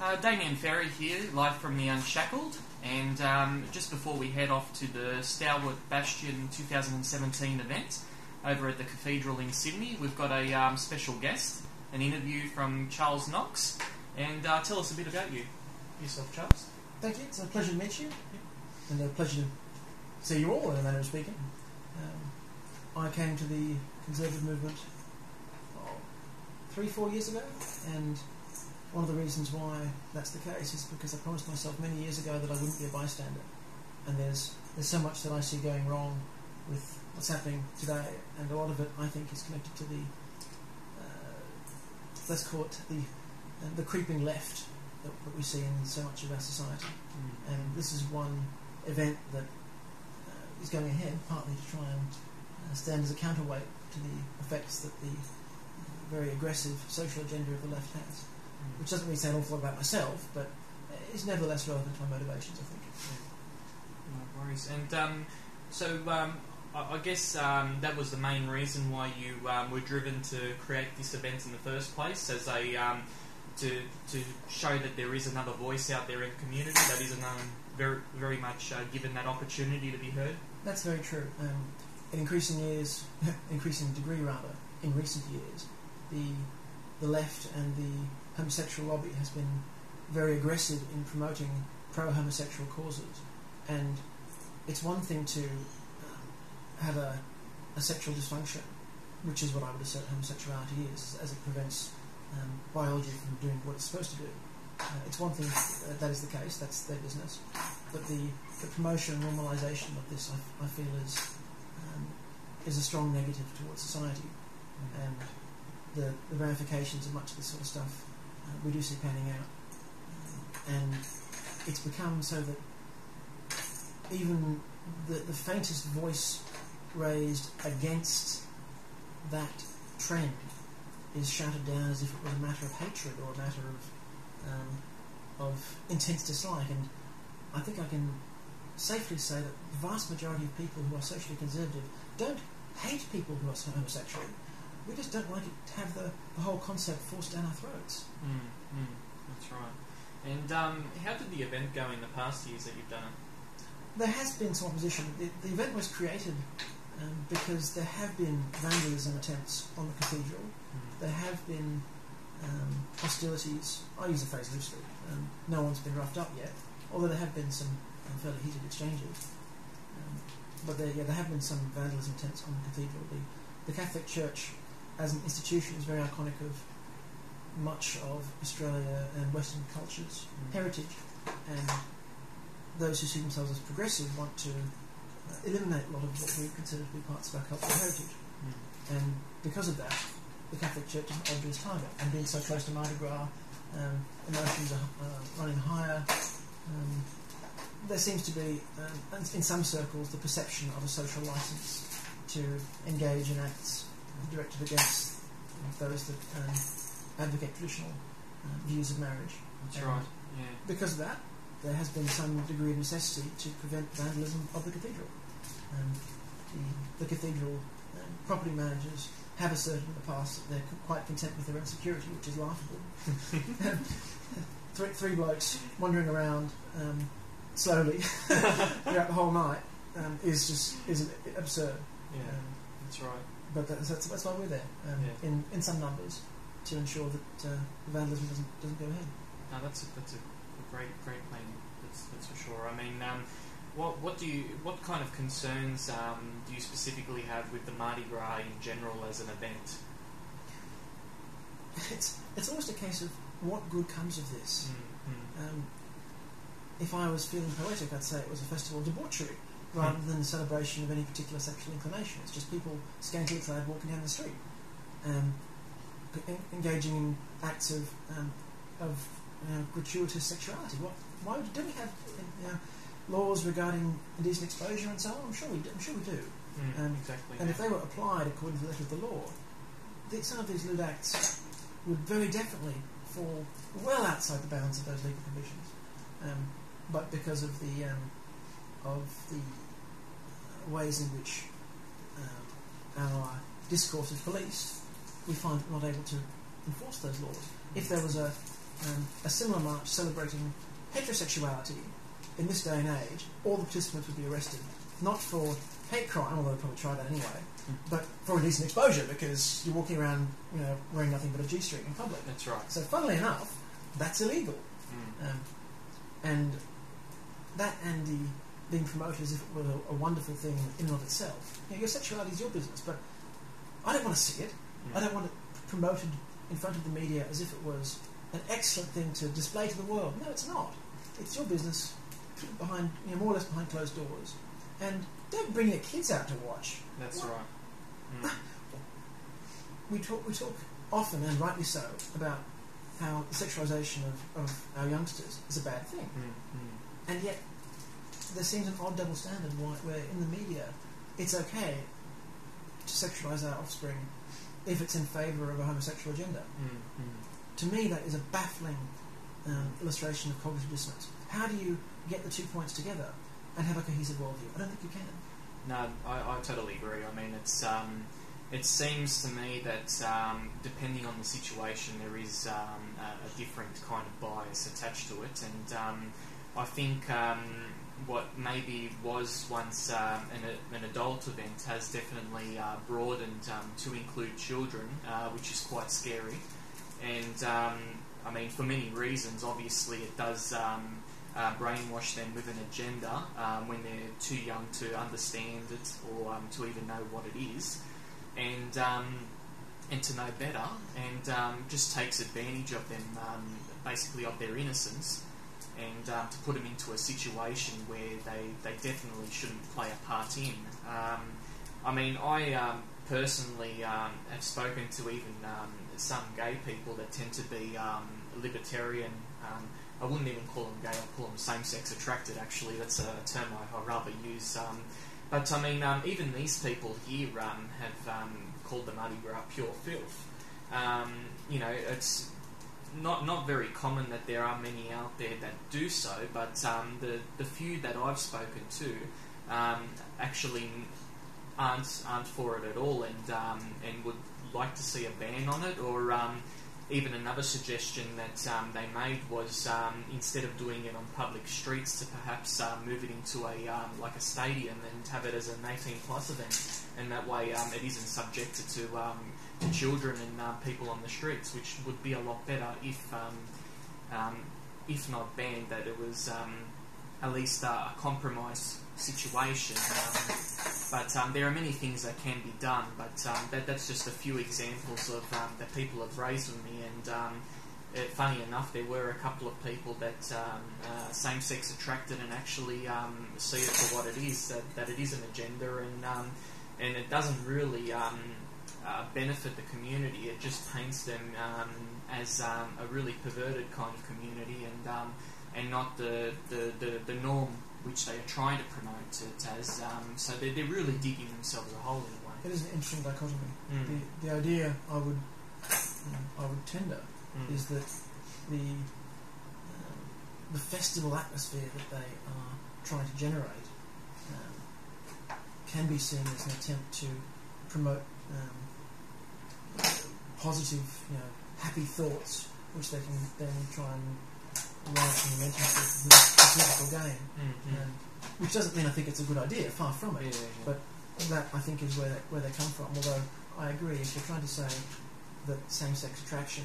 Uh, Damien Ferri here, live from the Unshackled. And um, just before we head off to the Stalwart Bastion 2017 event over at the Cathedral in Sydney, we've got a um, special guest, an interview from Charles Knox. And uh, tell us a bit about you. Yourself, Charles. Thank you. It's a pleasure to meet you, and a pleasure to see you all, in a manner of speaking. Um, I came to the Conservative movement oh, three, four years ago, and one of the reasons why that's the case is because I promised myself many years ago that I wouldn't be a bystander. And there's there's so much that I see going wrong with what's happening today, and a lot of it I think is connected to the uh, let's call it the uh, the creeping left that, that we see in so much of our society. Mm. And this is one event that uh, is going ahead, partly to try and uh, stand as a counterweight to the effects that the very aggressive social agenda of the left has. Which doesn't really say an awful lot about myself, but is nevertheless relevant to my motivations, I think. No worries. And um, so um, I, I guess um, that was the main reason why you um, were driven to create this event in the first place, as a um, to to show that there is another voice out there in the community that isn't um, very very much uh, given that opportunity to be heard. That's very true. Um, in increasing years, increasing degree rather, in recent years, the the left and the homosexual lobby has been very aggressive in promoting pro-homosexual causes, and it's one thing to um, have a, a sexual dysfunction, which is what I would assert homosexuality is, as it prevents um, biology from doing what it's supposed to do. Uh, it's one thing uh, that is the case; that's their business. But the, the promotion and normalisation of this, I, I feel, is um, is a strong negative towards society, and the, the ramifications of much of this sort of stuff we do see panning out. And it's become so that even the, the faintest voice raised against that trend is shouted down as if it was a matter of hatred or a matter of um, of intense dislike. And I think I can safely say that the vast majority of people who are socially conservative don't hate people who are homosexual. We just don't like it to have the, the whole concept forced down our throats. Mm, mm, that's right. And um, how did the event go in the past years that you've done it? There has been some opposition. The, the event was created um, because there have been vandalism attempts on the cathedral. Mm. There have been um, hostilities. I use the phrase loosely. Um, no one's been roughed up yet, although there have been some um, fairly heated exchanges. Um, but there, yeah, there have been some vandalism attempts on the cathedral. The, the Catholic Church, as an institution, is very iconic of much of Australia and Western culture's Mm. heritage, and those who see themselves as progressive want to uh, eliminate a lot of what we consider to be parts of our cultural heritage. Mm. And because of that, the Catholic Church is an obvious target. And being so close to Mardi Gras, um, emotions are uh, running higher. Um, there seems to be, um, in some circles, the perception of a social license to engage in acts directed against those that um, advocate traditional uh, views of marriage. That's And right. Yeah. Because of that, there has been some degree of necessity to prevent vandalism of the cathedral. Um, the, the cathedral um, property managers have asserted in the past that they're quite content with their own security, which is laughable. three, three blokes wandering around um, slowly throughout the whole night um, is just is absurd. Yeah. Um, That's right. But that's, that's, that's why we're there um, Yeah. in, in some numbers to ensure that uh, vandalism doesn't doesn't go ahead. No, that's a, that's a, a great great plan. That's that's for sure. I mean, um, what what do you what kind of concerns um, do you specifically have with the Mardi Gras in general as an event? It's it's almost a case of what good comes of this. Mm, Um, if I was feeling poetic, I'd say it was a festival of debauchery rather than a celebration of any particular sexual inclination. It's just people scantily clad walking down the street, um, en- engaging in acts of um, of you know, gratuitous sexuality. What? Why would, do we have you know, laws regarding indecent exposure and so on? I'm sure we do. I'm sure we do. mm, Um, exactly. And yeah. if they were applied according to the letter of the law, the, some of these lewd acts would very definitely fall well outside the bounds of those legal provisions. Um, but because of the um, of the ways in which um, our discourse is policed, we find it not able to enforce those laws. If there was a um, a similar march celebrating heterosexuality in this day and age, all the participants would be arrested, not for hate crime, although they'd probably try that anyway, Mm. but for indecent exposure because you're walking around, you know, wearing nothing but a G-string in public. That's right. So, funnily enough, that's illegal. Mm. Um, and that and the being promoted as if it were a, a wonderful thing in and of itself. You know, your sexuality is your business, but I don't want to see it. Mm. I don't want it promoted in front of the media as if it was an excellent thing to display to the world. No, it's not. It's your business behind, you know, more or less behind closed doors. And don't bring your kids out to watch. That's What? right. Mm. We talk, we talk often, and rightly so, about how the sexualisation of, of our youngsters is a bad thing. Mm. Mm. And yet, there seems an odd double standard where in the media it's okay to sexualise our offspring if it's in favour of a homosexual agenda. Mm. Mm. To me, that is a baffling um, illustration of cognitive dissonance. How do you get the two points together and have a cohesive worldview? I don't think you can. No, I, I totally agree. I mean, it's um, it seems to me that um, depending on the situation, there is um, a, a different kind of bias attached to it, and um, I think um, what maybe was once um, an, an adult event has definitely uh, broadened um, to include children, uh, which is quite scary. And um, I mean, for many reasons, obviously, it does. Um, uh, brainwash them with an agenda um, when they're too young to understand it or um, to even know what it is, and and to know better, and just takes advantage of them, basically of their innocence, and um, to put them into a situation where they, they definitely shouldn't play a part in. Um, I mean, I um, personally um, have spoken to even um, some gay people that tend to be libertarian. I wouldn't even call them gay, I'd call them same-sex attracted, actually. That's a term I, I rather use. But, I mean, even these people here have called the Mardi Gras pure filth. You know, it's not not very common that there are many out there that do so, but um, the, the few that I've spoken to um, actually aren't, aren't for it at all and, um, and would like to see a ban on it or um, even another suggestion that um, they made was um, instead of doing it on public streets to perhaps uh, move it into a like a stadium and have it as an 18 plus event. And that way it isn't subjected to children and uh, people on the streets which would be a lot better if um, um, if not banned that it was um, at least uh, a compromise situation but there are many things that can be done. But that, that's just a few examples of that people have raised with me. And funny enough, there were a couple of people that um, uh, same-sex attracted and actually um, see it for what it is. That, that it is an agenda, and um, and it doesn't really uh, benefit the community. It just paints them um, as um, a really perverted kind of community, and um, and not the, the, the, the norm which they are trying to promote it as. Um, so they're, they're really digging themselves a hole in a way. It is an interesting dichotomy. Mm. The, the idea I would I would tender Mm. is that the um, the festival atmosphere that they are trying to generate um, can be seen as an attempt to promote um, positive, you know, happy thoughts, which they can then try and write with the political game. Mm, mm. Um, which doesn't mean I think it's a good idea. Far from it. yeah, yeah. But that I think is where they, where they come from. Although I agree, if you're trying to say that same-sex attraction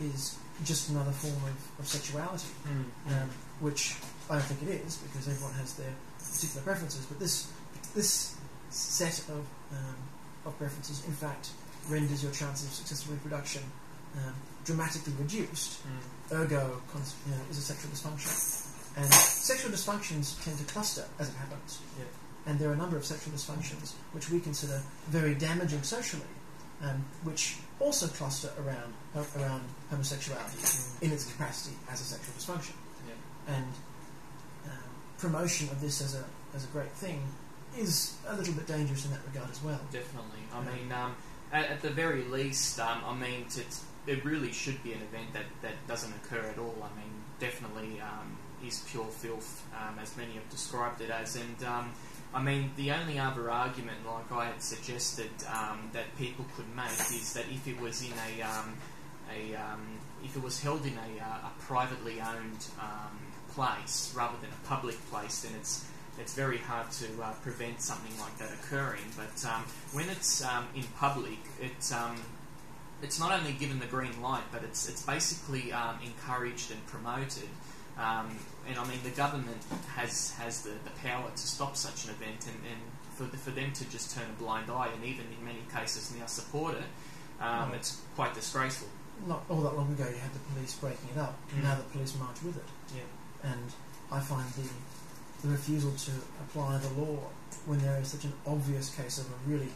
is just another form of, of sexuality, Mm, mm. um, which I don't think it is because everyone has their particular preferences. But this this set of um, of preferences, in fact, renders your chances of successful reproduction um, dramatically reduced. Mm. Ergo, you know, is a sexual dysfunction, and sexual dysfunctions tend to cluster as it happens. Yeah. And there are a number of sexual dysfunctions which we consider very damaging socially, um, which also cluster around around homosexuality Mm. in its capacity as a sexual dysfunction. Yeah. And um, promotion of this as a as a great thing is a little bit dangerous in that regard as well. Definitely. I mean, um, at, at the very least, um, I mean, to, it really should be an event that, that doesn't occur at all. I mean, definitely um, is pure filth, um, as many have described it as. And um, I mean, the only other argument, like I had suggested, um, that people could make is that if it was in a um, a if it was held in a, uh, a privately owned place rather than a public place, then it's it's very hard to uh, prevent something like that occurring. But um, when it's um, in public, it's um, it's not only given the green light, but it's it's basically um, encouraged and promoted. Um, and I mean, the government has has the, the power to stop such an event, and, and for the, for them to just turn a blind eye, and even in many cases now support it, um, it's quite disgraceful. Not all that long ago, you had the police breaking it up, and Mm. now the police march with it. Yeah. And I find the, the refusal to apply the law when there is such an obvious case of a really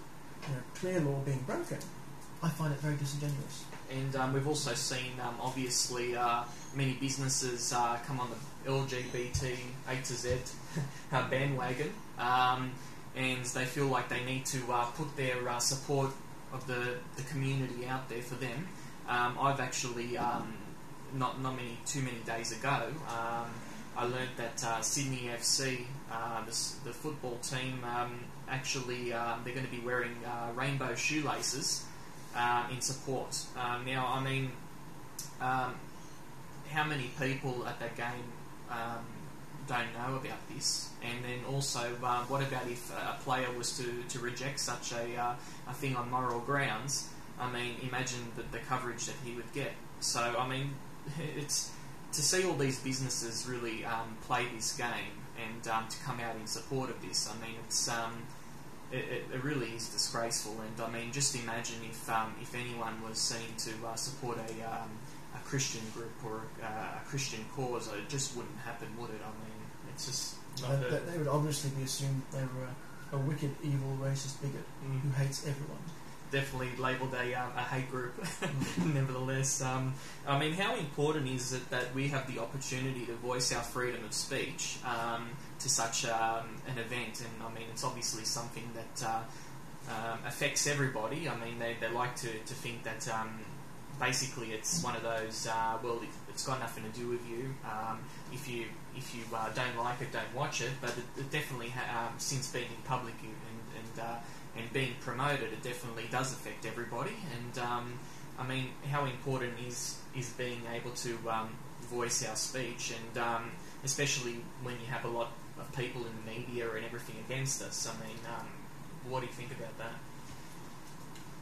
you know, clear law being broken, I find it very disingenuous. And um, we've also seen, um, obviously, uh, many businesses uh, come on the LGBT A to Z uh, bandwagon, um, and they feel like they need to uh, put their uh, support of the, the community out there for them. Um, I've actually, um, not, not many too many days ago, um, I learned that uh, Sydney FC, uh, the, the football team, um, actually um, they're going to be wearing uh, rainbow shoelaces uh, in support. Um, now, I mean, um, how many people at that game um, don't know about this? And then also, what about if a player was to, to reject such a, uh, a thing on moral grounds? I mean, imagine the, the coverage that he would get. So, I mean, it's to see all these businesses really um, play this game and um, to come out in support of this. I mean, it's um, it, it, really is disgraceful. And I mean, just imagine if um, if anyone was seen to uh, support a um, a Christian group or uh, a Christian cause, it just wouldn't happen, would it? I mean, it's just not They, they- they would obviously be assumed they were a, a wicked, evil, racist bigot Mm. who hates everyone. Definitely labelled a, uh, a hate group. Nevertheless, um, I mean, how important is it that we have the opportunity to voice our freedom of speech um, to such um, an event? And I mean, it's obviously something that uh, um, affects everybody. I mean, they, they like to, to think that um, basically it's one of those, uh, well, it, it's got nothing to do with you. Um, if you if you uh, don't like it, don't watch it. But it, it definitely, ha- um, since being in public and, and uh, and being promoted, it definitely does affect everybody. And um, I mean, how important is is being able to um, voice our speech, and um, especially when you have a lot of people in the media and everything against us. I mean, um, what do you think about that?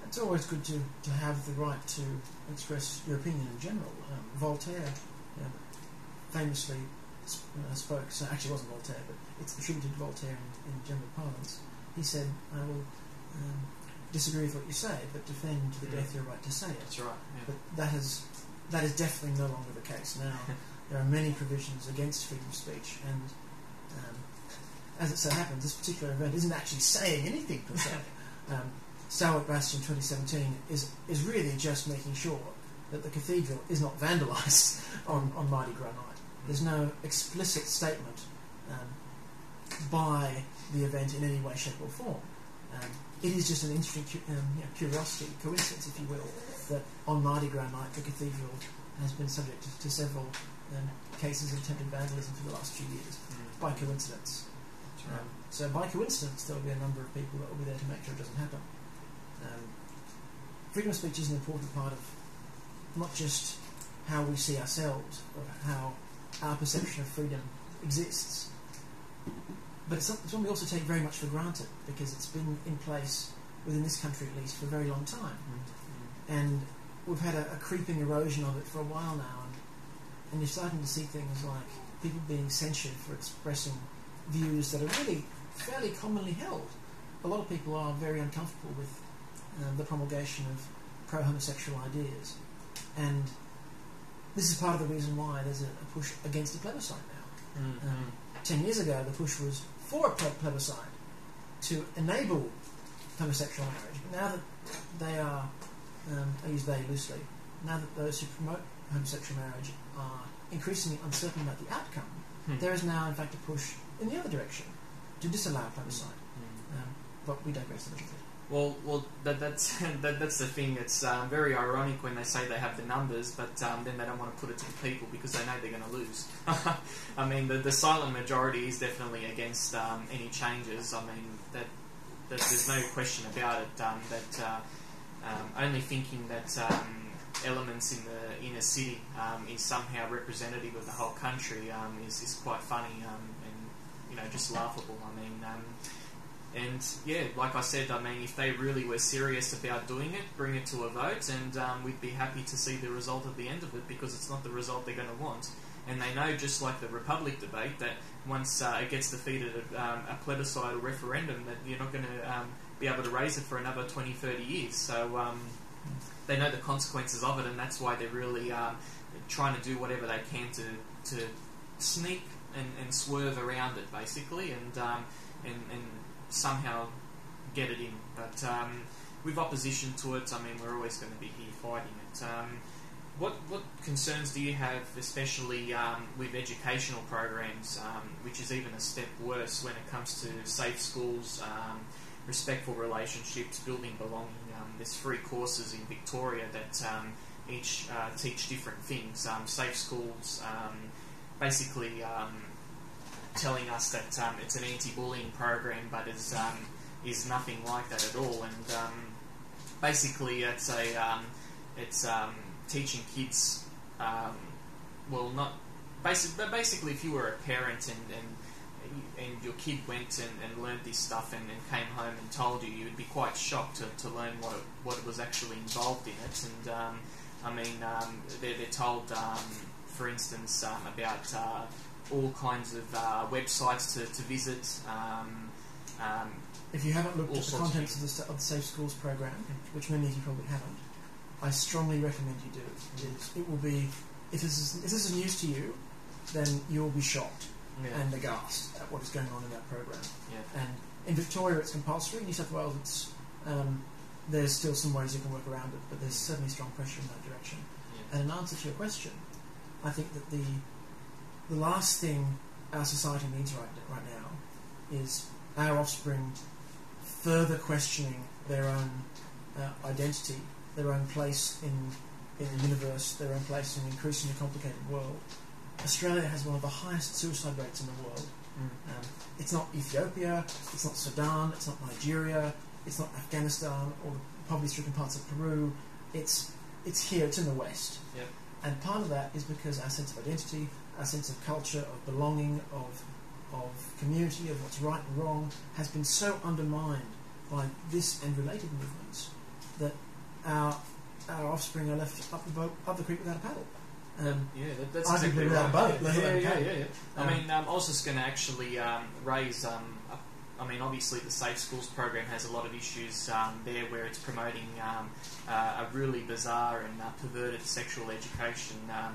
It's always good to, to have the right to express your opinion in general. Um, Voltaire famously uh, spoke, so actually it wasn't Voltaire, but it's attributed to Voltaire in, in general parlance. He said, I will um, disagree with what you say, but defend to the death your right to say it. That's right. Yeah. But that is, that is definitely no longer the case now. there are many provisions against freedom of speech, and um, as it so happens, this particular event isn't actually saying anything per se. um, Stalwart Bastion 2017 is is really just making sure that the cathedral is not vandalised on, on Mardi Gras night. There's no explicit statement um, by the event in any way, shape, or form. Um, it is just an interesting cu- um, you know, curiosity, coincidence, if you will, that on Mardi Gras night the cathedral has been subject to, to several um, cases of attempted vandalism for the last few years Mm, by coincidence. right. Um, so by coincidence, there will be a number of people that will be there to make sure it doesn't happen. Um, freedom of speech is an important part of not just how we see ourselves but how our perception of freedom exists, but it's, one we also take very much for granted because it's been in place within this country at least for a very long time Mm, and we've had a, a creeping erosion of it for a while now, and, and you're starting to see things like people being censured for expressing views that are really fairly commonly held. A lot of people are very uncomfortable with um, the promulgation of pro-homosexual ideas, and this is part of the reason why there's a, a push against the plebiscite now. mm, mm, Um, Ten years ago, the push was for a plebiscite to enable homosexual marriage. But now that they are, um, I use they loosely, now that those who promote homosexual marriage are increasingly uncertain about the outcome, Hmm. there is now, in fact, a push in the other direction to disallow plebiscite. mm. Um, but we digress a little bit. Well, well, that, that's that, that's the thing. It's um, very ironic when they say they have the numbers, but um, then they don't want to put it to the people because they know they're going to lose. I mean, the, the silent majority is definitely against um, any changes. I mean, that, that there's no question about it. Um, that uh, um, only thinking that um, elements in the inner city is somehow representative of the whole country is, is quite funny and you know just laughable. I mean, and yeah, like I said, I mean, if they really were serious about doing it, bring it to a vote, and um, we'd be happy to see the result at the end of it because it's not the result they're going to want. And they know, just like the Republic debate, that once uh, it gets defeated at um, a plebiscite or referendum, that you're not going to um, be able to raise it for another 20, 30 years. So um, they know the consequences of it, and that's why they're really um, trying to do whatever they can to, to sneak and, and swerve around it, basically, and, um, and, and somehow get it in. But um, with opposition to it, I mean, we're always going to be here fighting it. Um, what what concerns do you have, especially um, with educational programs, um, which is even a step worse when it comes to safe schools, um, respectful relationships, building belonging? Um, there's free courses in Victoria that each uh, teach different things. Safe schools, basically telling us that it's an anti-bullying program, but is is nothing like that at all. And basically, it's a it's teaching kids, um, well, not basic, but basically, if you were a parent and and, and your kid went and, and learned this stuff and, and came home and told you, you would be quite shocked to, to learn what it, what it was actually involved in it. And um, I mean, um, they're, they're told, um, for instance, um, about uh, all kinds of uh, websites to, to visit. Um, um, if you haven't looked at the contents of the, of the Safe Schools program, which many of you probably haven't, I strongly recommend you do. It, it will be if this is if this is news to you, then you'll be shocked yeah. and aghast at what is going on in that program. Yeah. And in Victoria, it's compulsory. In New South Wales, it's um, there's still some ways you can work around it, but there's certainly strong pressure in that direction. Yeah. And in answer to your question, I think that the the last thing our society needs right right now is our offspring further questioning their own uh, identity their own place in, in the universe, their own place in an increasingly complicated world. Australia has one of the highest suicide rates in the world. Mm. Um, it's not Ethiopia, it's not Sudan, it's not Nigeria, it's not Afghanistan or the poverty-stricken parts of Peru. It's it's here, it's in the West. Yep. And part of that is because our sense of identity, our sense of culture, of belonging, of of community, of what's right and wrong, has been so undermined by this and related movements that our our offspring are left up the boat, up the creek without a paddle. Um, yeah, that, that's exactly right. boat. Yeah, yeah, yeah, yeah, I um, mean, um, I was just going to actually um, raise. Um, I mean, obviously, the Safe Schools program has a lot of issues um, there where it's promoting uh, a really bizarre and uh, perverted sexual education uh,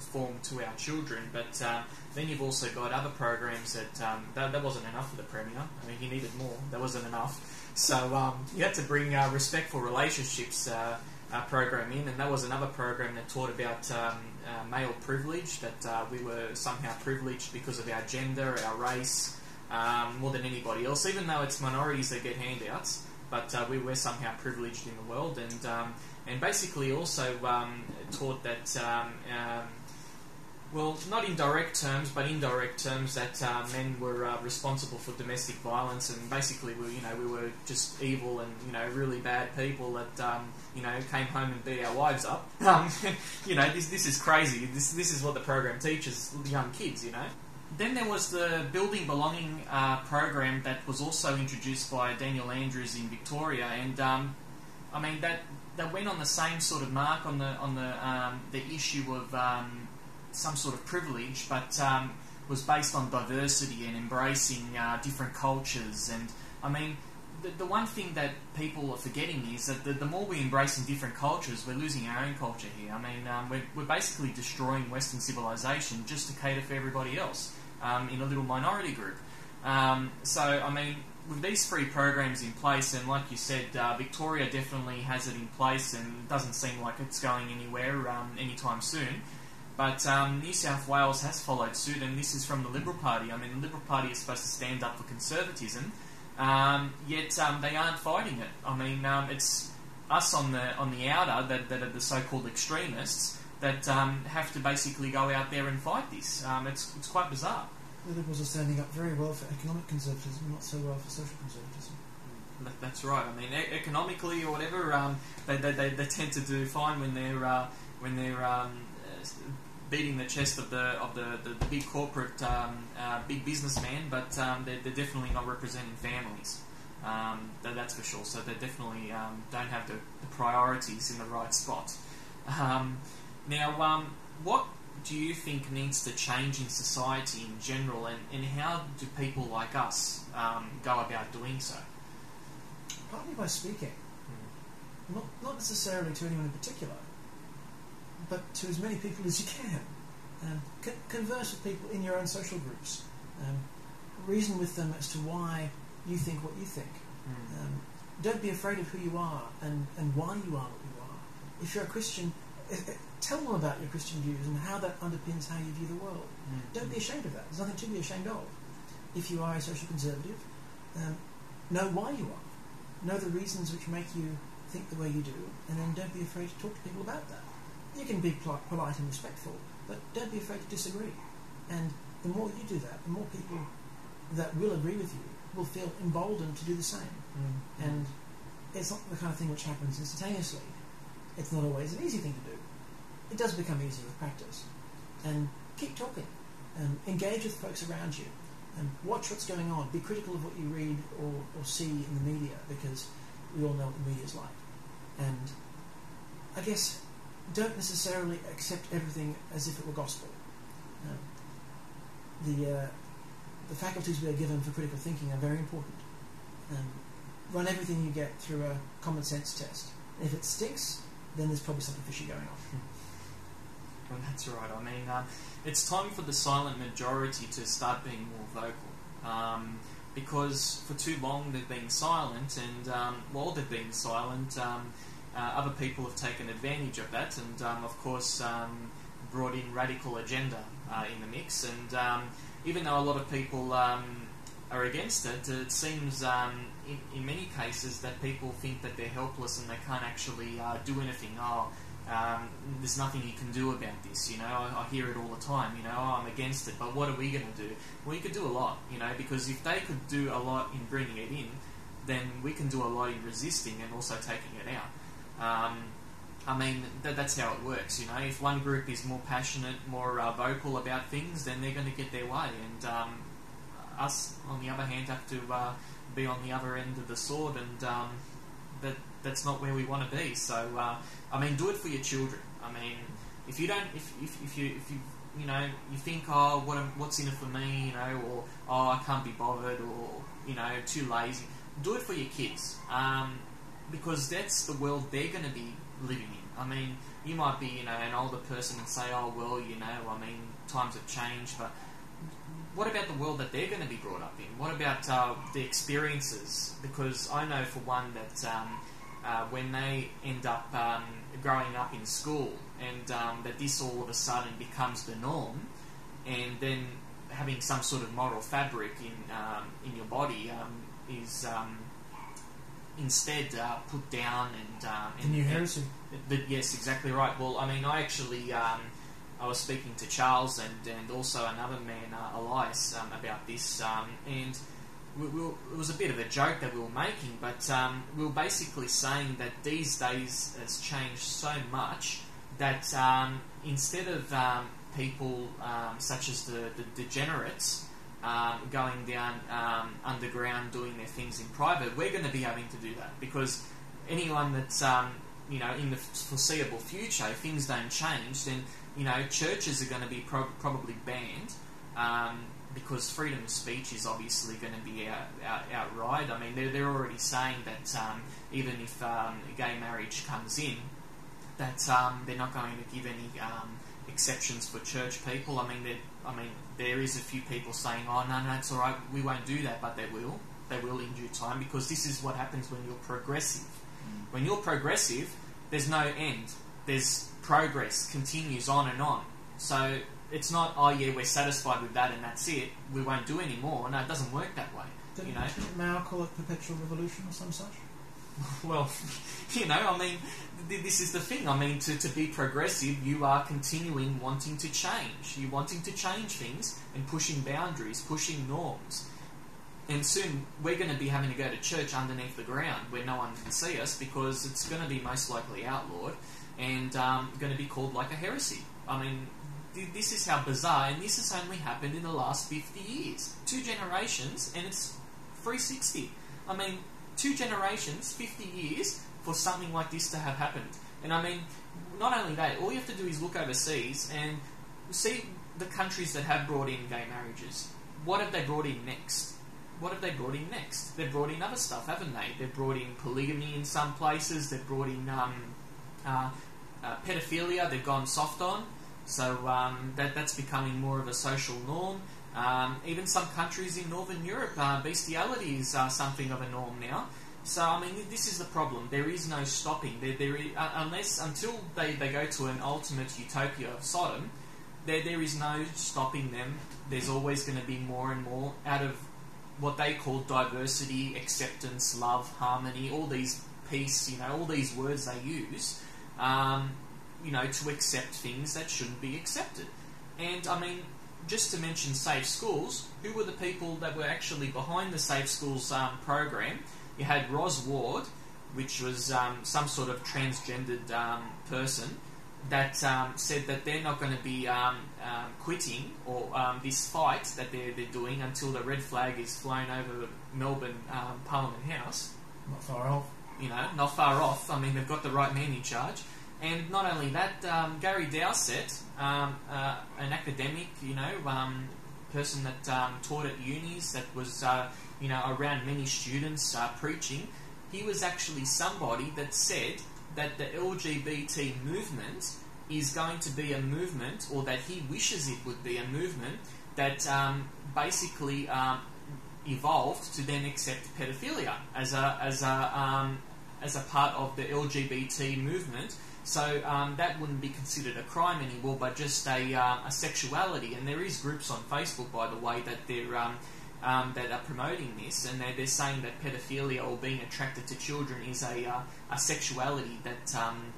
form to our children. But uh, then you've also got other programs that, that, that wasn't enough for the Premier. I mean, he needed more. That wasn't enough. So um, you had to bring uh, respectful relationships uh, uh, program in, and that was another program that taught about um, uh, male privilege. That we were somehow privileged because of our gender, our race, um, more than anybody else. Even though it's minorities that get handouts, but uh, we were somehow privileged in the world, and um, and basically also um, taught that um, um, well, not in direct terms, but indirect terms that uh, men were uh, responsible for domestic violence, and basically, we, you know, we were just evil and you know really bad people that um, you know came home and beat our wives up. Um, you know, this this is crazy. This this is what the program teaches young kids. You know. Then there was the Building Belonging uh, program that was also introduced by Daniel Andrews in Victoria, and um, I mean that that went on the same sort of mark on the on the um, the issue of um, some sort of privilege, but um, was based on diversity and embracing uh, different cultures. And I mean, the, the one thing that people are forgetting is that the, the more we embrace in different cultures, we're losing our own culture here. I mean, um, we're, we're basically destroying Western civilization just to cater for everybody else um, in a little minority group. Um, so, I mean, with these three programs in place, and like you said, uh, Victoria definitely has it in place and doesn't seem like it's going anywhere um, anytime soon. But um, New South Wales has followed suit, and this is from the Liberal Party. I mean, the Liberal Party is supposed to stand up for conservatism, um, yet um, they aren't fighting it. I mean, um, it's us on the on the outer that, that are the so-called extremists that um, have to basically go out there and fight this. Um, it's it's quite bizarre. The Liberals are standing up very well for economic conservatism, not so well for social conservatism. That, that's right. I mean, e- economically or whatever, um, they, they, they, they tend to do fine when they're uh, when they're beating the chest of the of the, the, the big corporate um, uh, big businessman, but um, they're, they're definitely not representing families. Um, that, that's for sure. So they definitely um, don't have the, the priorities in the right spot. Um, now, um, what do you think needs to change in society in general, and, and how do people like us um, go about doing so? Partly by speaking, not, not necessarily to anyone in particular, but to as many people as you can. Um, con- converse with people in your own social groups. Um, reason with them as to why you think what you think. Mm. Um, don't be afraid of who you are and, and why you are what you are. If you're a Christian, eh, eh, tell them about your Christian views and how that underpins how you view the world. Mm. Don't be ashamed of that. There's nothing to be ashamed of. If you are a social conservative, um, know why you are. Know the reasons which make you think the way you do, and then don't be afraid to talk to people about that. You can be poli- polite and respectful, but don't be afraid to disagree. And the more you do that, the more people that will agree with you will feel emboldened to do the same. Mm. And it's not the kind of thing which happens instantaneously. It's not always an easy thing to do. It does become easier with practice. And keep talking. Um, engage with folks around you. And watch what's going on. Be critical of what you read or, or see in the media because we all know what the media is like. And I guess don't necessarily accept everything as if it were gospel. Um, the, uh, the faculties we are given for critical thinking are very important. Um, run everything you get through a common sense test. If it stinks, then there's probably something fishy going on. Well, that's right. I mean, um, it's time for the silent majority to start being more vocal. Um, because for too long they've been silent, and um, while they've been silent, um, uh, other people have taken advantage of that, and um, of course um, brought in radical agenda uh, in the mix. And um, even though a lot of people um, are against it, it seems in, in many cases that people think that they're helpless and they can't actually uh, do anything. Oh, um, there's nothing you can do about this. You know, I, I hear it all the time. You know, oh, I'm against it, but what are we going to do? Well, you could do a lot. You know, because if they could do a lot in bringing it in, then we can do a lot in resisting and also taking it out. Um, I mean, that, that's how it works. You know, if one group is more passionate, more uh, vocal about things, then they're going to get their way, and um, us, on the other hand, have to uh, be on the other end of the sword, and um, that that's not where we want to be. So, uh, I mean, do it for your children. I mean, if you don't, if, if, if you if you you know you think, oh, what what's in it for me, you know, or oh, I can't be bothered, or you know, too lazy. Do it for your kids, um, because that's the world they're going to be living in. I mean, you might be, you know, an older person and say, oh, well, you know, I mean, times have changed, but what about the world that they're going to be brought up in? What about uh, the experiences? Because I know for one that um, uh, when they end up um, growing up in school and um, that this all of a sudden becomes the norm, and then having some sort of moral fabric in um, in your body um, is um, instead uh, put down and, um, The and new and- heresy. the, yes, exactly right. Well, I mean, I actually um, I was speaking to Charles and, and also another man, uh, Elias, um, about this, um, and we, we were, it was a bit of a joke that we were making, but um, we were basically saying that these days has changed so much that um, instead of um, people um, such as the, the degenerates um, going down um, underground doing their things in private, we're going to be having to do that because anyone that's um, you know in the foreseeable future, if things don't change, then you know churches are going to be pro- probably banned um, because freedom of speech is obviously going to be out, out, outright. I mean, they're, they're already saying that um, even if um, gay marriage comes in, that um, they're not going to give any um, exceptions for church people. I mean, I mean, there is a few people saying, "Oh, no, no, it's all right. We won't do that," but they will. They will in due time because this is what happens when you're progressive. Mm. When you're progressive, there's no end. There's progress continues on and on. So it's not, oh yeah, we're satisfied with that and that's it. We won't do any more. No, it doesn't work that way. Didn't You know. Mao call it perpetual revolution or some such? Well, you know, I mean, th- this is the thing. I mean, to, to be progressive, you are continuing wanting to change. You're wanting to change things and pushing boundaries, pushing norms. and soon we're going to be having to go to church underneath the ground where no one can see us because it's going to be most likely outlawed and um, going to be called like a heresy. I mean, th- this is how bizarre, and this has only happened in the last 50 years. Two generations, and it's 360. I mean, two generations, 50 years, for something like this to have happened. And I mean, not only that, all you have to do is look overseas and see the countries that have brought in gay marriages. What have they brought in next? What have they brought in next? They've brought in other stuff, haven't they? They've brought in polygamy in some places. They've brought in um, uh, uh, pedophilia. They've gone soft on. So um, that that's becoming more of a social norm. Um, even some countries in Northern Europe, uh, bestiality is uh, something of a norm now. So I mean, this is the problem. There is no stopping. There, there is, uh, unless until they, they go to an ultimate utopia of Sodom, there there is no stopping them. There's always going to be more and more out of what they call diversity, acceptance, love, harmony. All these peace, you know, all these words they use. Um, you know, to accept things that shouldn't be accepted. And I mean, just to mention Safe Schools, who were the people that were actually behind the Safe Schools um, program? You had Roz Ward, which was um, some sort of transgendered um, person that um, said that they're not going to be um, um, quitting or this fight that they're, they're doing until the red flag is flown over Melbourne Parliament House. Not far off. You know, not far off. I mean, they've got the right man in charge. And not only that, um, Gary Dowsett, um, uh, an academic, you know, um, person that um, taught at unis, that was, uh, you know, around many students uh, preaching, he was actually somebody that said that the LGBT movement is going to be a movement, or that he wishes it would be a movement that um, basically um, evolved to then accept pedophilia as a as a as a part of the LGBT movement so um, that wouldn't be considered a crime anymore, but just a, uh, a sexuality. And there is groups on Facebook, by the way, that they're um, um, that are promoting this, and they're, they're saying that pedophilia or being attracted to children is a, uh, a sexuality that um,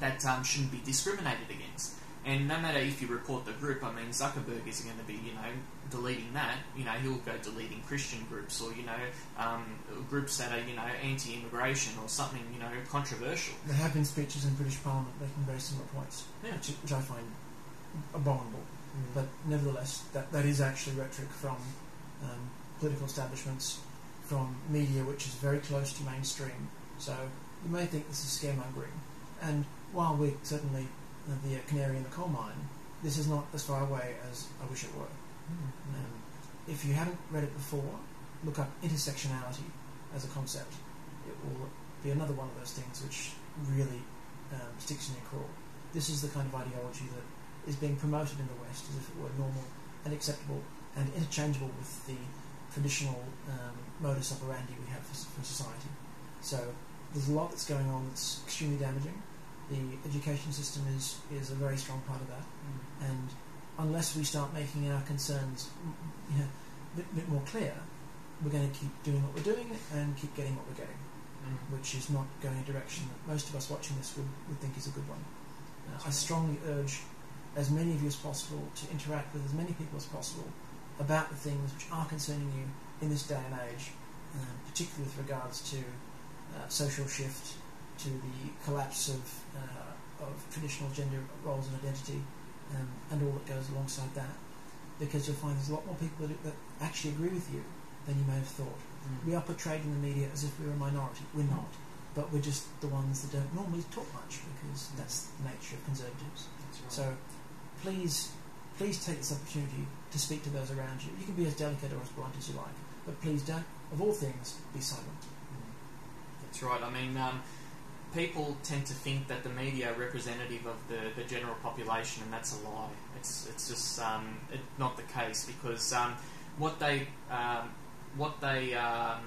that um, shouldn't be discriminated against. And no matter if you report the group, I mean, Zuckerberg isn't going to be, you know, deleting that. You know, he'll go deleting Christian groups or, you know, um, groups that are, you know, anti-immigration or something, you know, controversial. There have been speeches in British Parliament making very similar points, yeah. which, which, I find abominable. Mm. But nevertheless, that, that is actually rhetoric from um, political establishments, from media, which is very close to mainstream. So you may think this is scaremongering. And while we're certainly the canary in the coal mine, this is not as far away as I wish it were. Mm. Um, if you haven't read it before, look up intersectionality as a concept. It will be another one of those things which really um, sticks in your craw. This is the kind of ideology that is being promoted in the West as if it were normal and acceptable and interchangeable with the traditional um, modus operandi we have for, for society. So there's a lot that's going on that's extremely damaging the education system is, is a very strong part of that. Mm. And unless we start making our concerns you know, a bit, bit, more clear, we're going to keep doing what we're doing and keep getting what we're getting, mm. which is not going in a direction that most of us watching this would, would think is a good one. Uh, I strongly urge as many of you as possible to interact with as many people as possible about the things which are concerning you in this day and age, um, particularly with regards to uh, social shift, to the collapse of, uh, of traditional gender roles and identity um, and all that goes alongside that. Because you'll find there's a lot more people that, that actually agree with you than you may have thought. Mm. We are portrayed in the media as if we're a minority. We're not. But we're just the ones that don't normally talk much because that's the nature of conservatives. Right. So please, please take this opportunity to speak to those around you. You can be as delicate or as blunt as you like, but please don't, of all things, be silent. Mm. That's right. I mean, um, people tend to think that the media are representative of the, the general population, and that's a lie. It's it's just um, it, not the case because um, what they um, what they um,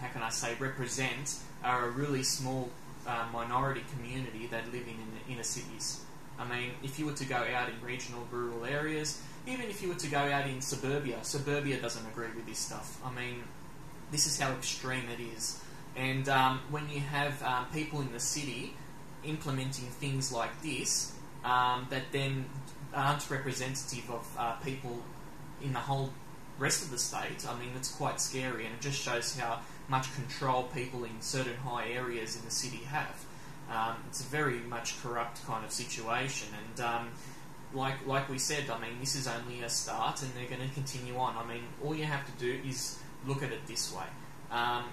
how can I say represent are a really small uh, minority community that live in, in inner cities. I mean, if you were to go out in regional, rural areas, even if you were to go out in suburbia, suburbia doesn't agree with this stuff. I mean, this is how extreme it is. And um, when you have um, people in the city implementing things like this um, that then aren't representative of uh, people in the whole rest of the state, I mean, it's quite scary, and it just shows how much control people in certain high areas in the city have. Um, it's a very much corrupt kind of situation, and um, like like we said, I mean, this is only a start, and they're going to continue on. I mean, all you have to do is look at it this way. Um,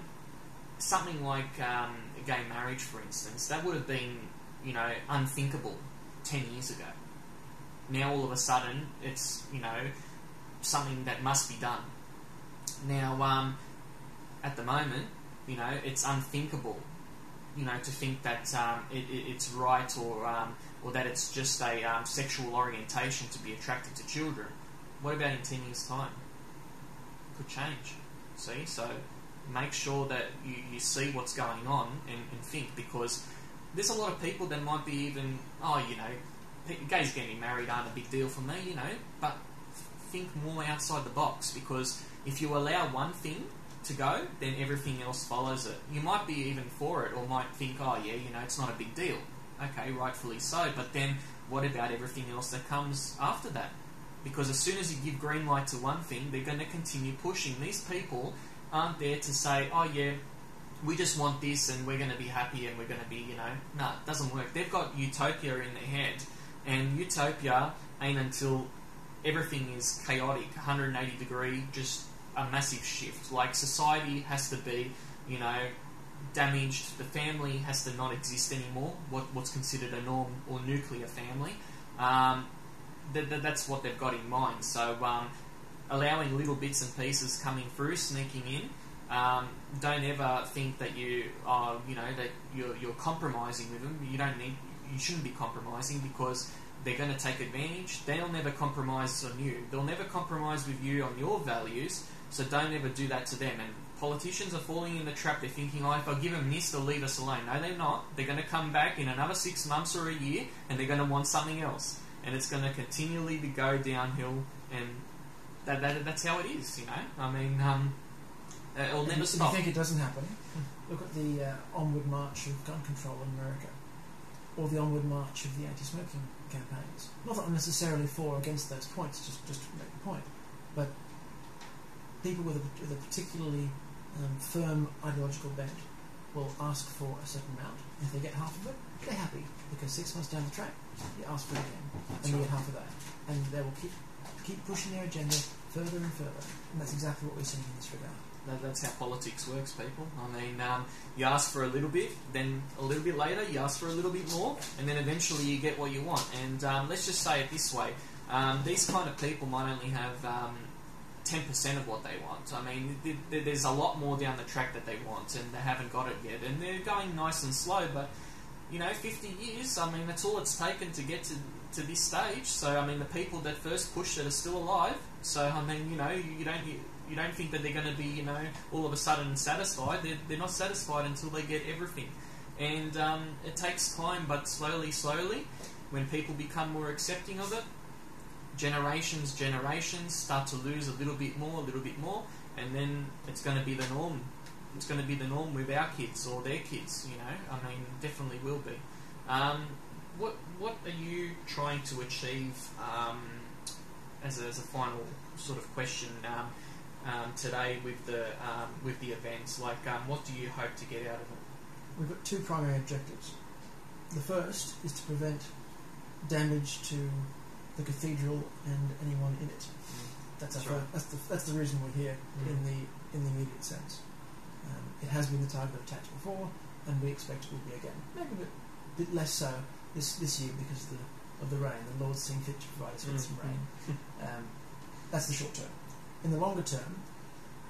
something like um, gay marriage, for instance, that would have been, you know, unthinkable ten years ago. Now all of a sudden, it's you know something that must be done. Now, um, at the moment, you know, it's unthinkable, you know, to think that um, it, it, it's right or um, or that it's just a um, sexual orientation to be attracted to children. What about in ten years' time? Could change. See, so make sure that you, you see what's going on and, and think because there's a lot of people that might be even oh you know gays getting married aren't a big deal for me you know but think more outside the box because if you allow one thing to go, then everything else follows it. You might be even for it, or might think, oh yeah, you know, it's not a big deal. Okay, rightfully so. But then, what about everything else that comes after that? Because as soon as you give green light to one thing, they're going to continue pushing. These people aren't there to say, oh yeah, we just want this and we're going to be happy and we're going to be, you know, no, it doesn't work. They've got utopia in their head, and utopia ain't until everything is chaotic, 180 degree, just a massive shift. Like society has to be, you know, damaged. The family has to not exist anymore. What, what's considered a norm or nuclear family. Um, th- th- that's what they've got in mind. So um, allowing little bits and pieces coming through, sneaking in. Um, don't ever think that you are, you know, that you're, you're compromising with them. You don't need, you shouldn't be compromising because they're going to take advantage. They'll never compromise on you. They'll never compromise with you on your values. So don't ever do that to them. And politicians are falling in the trap. They're thinking, oh, if I give them this, they'll leave us alone. No, they're not. They're going to come back in another six months or a year, and they're going to want something else. And it's going to continually go downhill. And that, that, that's how it is, you know. I mean, um, it'll never if, stop. If you think it doesn't happen, look at the uh, onward march of gun control in America, or the onward march of the anti-smoking campaigns. Not that I'm necessarily for or against those points, just just to make the point, but people with a, with a particularly um, firm ideological bent will ask for a certain amount. If they get half of it, they're happy because six months down the track, you ask for it again, and you get half of that, and they will keep keep pushing their agenda further and further, and that's exactly what we're seeing in this regard. That, that's how politics works, people. I mean, um, you ask for a little bit, then a little bit later, you ask for a little bit more, and then eventually you get what you want. And um, let's just say it this way: um, these kind of people might only have um, 10% of what they want. I mean, th- th- there's a lot more down the track that they want, and they haven't got it yet. And they're going nice and slow, but, you know, 50 years, I mean, that's all it's taken to get to, to this stage. So, I mean, the people that first pushed it are still alive. So, I mean, you know, you, don't. You, you don't think that they're going to be, you know, all of a sudden satisfied. They're, they're not satisfied until they get everything. And um, it takes time, but slowly, slowly, when people become more accepting of it, generations, generations start to lose a little bit more, a little bit more, and then it's going to be the norm. It's going to be the norm with our kids or their kids. You know, I mean, definitely will be. Um, what What are you trying to achieve um, as, a, as a final sort of question um, um today with the um, with the events? Like, um, what do you hope to get out of it? We've got two primary objectives. The first is to prevent damage to the cathedral and anyone in it. That's, That's our right. fir- that's the that's the reason we're here Mm. in the in the immediate sense. Um, it has been the target of attacks before, and we expect it will be again. Maybe a bit, bit less so this this year because of the of the rain. The Lord's seen fit to provide us with Mm. some rain. Um, that's the short term. In the longer term,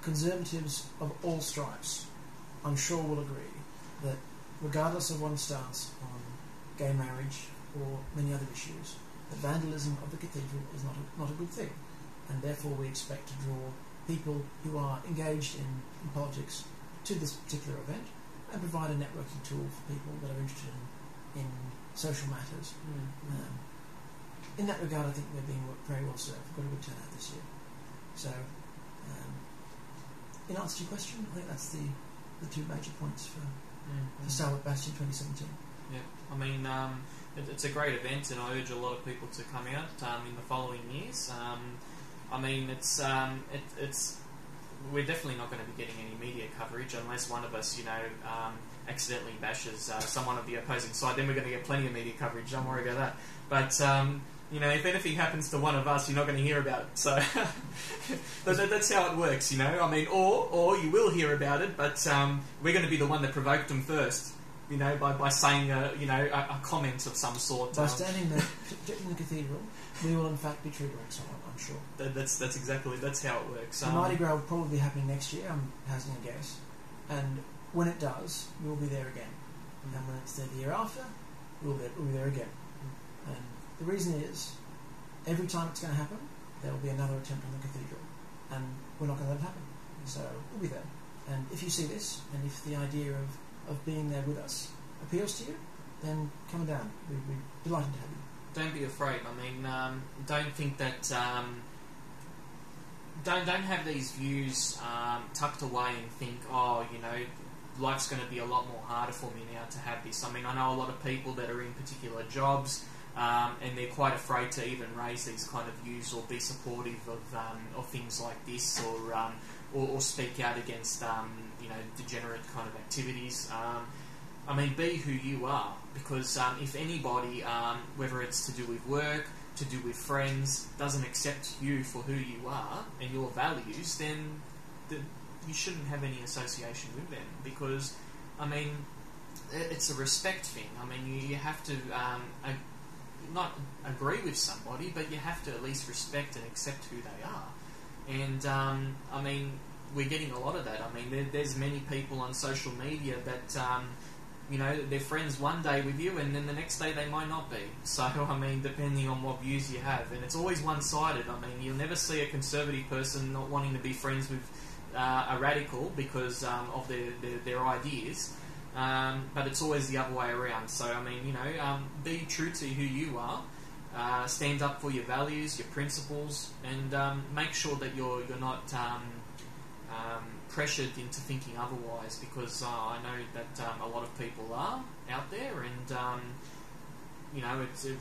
conservatives of all stripes, I'm sure, will agree that regardless of one's stance on gay marriage or many other issues, the vandalism of the cathedral is not a, not a good thing, and therefore we expect to draw people who are engaged in, in politics to this particular event and provide a networking tool for people that are interested in, in social matters. Um, in that regard, I think we're being very well served. We've got a good turnout this year. So, um, in answer to your question, I think that's the, the two major points for, for Stalwart Bastion 2017. Yeah, I mean, um, it, it's a great event, and I urge a lot of people to come out um, in the following years. Um, I mean, it's um, it, it's we're definitely not going to be getting any media coverage unless one of us, you know, um, accidentally bashes uh, someone of the opposing side. Then we're going to get plenty of media coverage. Don't worry about that. But um, you know, if anything happens to one of us, you're not going to hear about it. So that, that's how it works, you know. I mean, or or you will hear about it, but um, we're going to be the one that provoked them first. You know, by, by saying a you know a, a comment of some sort. By um, standing there in the cathedral, we will in fact be triggering someone, I'm sure. that, that's that's exactly that's how it works. The Um, Mardi Gras will probably be happening next year, I'm hazarding a guess. And when it does, we'll be there again. And then when it's there the year after, we'll be, we'll be there again. And the reason is, every time it's going to happen, there will be another attempt on the cathedral. And we're not going to let it happen. So we'll be there. And if you see this, and if the idea of, of being there with us appeals to you, then come down. We'd be delighted to have you. don't be afraid. I mean, um, don't think that. Um, don't don't have these views um, tucked away and think, oh, you know, life's going to be a lot more harder for me now to have this. I mean, I know a lot of people that are in particular jobs. Um, and they're quite afraid to even raise these kind of views or be supportive of, um, of things like this or, um, or, or speak out against um, you know degenerate kind of activities. Um, I mean, be who you are, because um, if anybody, whether it's to do with work, to do with friends, doesn't accept you for who you are and your values, then the, you shouldn't have any association with them. Because, I mean, it's a respect thing. I mean, you, you have to um, ag- not agree with somebody, but you have to at least respect and accept who they are. And um, I mean, we're getting a lot of that. I mean, there, there's many people on social media that um, you know they're friends one day with you, and then the next day they might not be. So I mean, depending on what views you have, and it's always one-sided. I mean, you'll never see a conservative person not wanting to be friends with uh, a radical because um, of their, their their ideas. Um, but it's always the other way around. So I mean, you know, um, be true to who you are. Uh, stand up for your values, your principles, and um, make sure that you're you're not um, pressured into thinking otherwise. Because uh, I know that a lot of people are out there, and you know, it's it,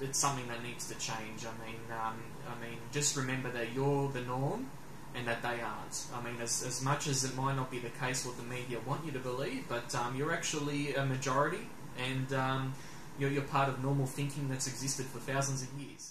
it's something that needs to change. I mean, um, I mean, just remember that you're the norm, and that they aren't. I mean, as, as much as it might not be the case what the media want you to believe, but um, you're actually a majority, and um, you're, you're part of normal thinking that's existed for thousands of years.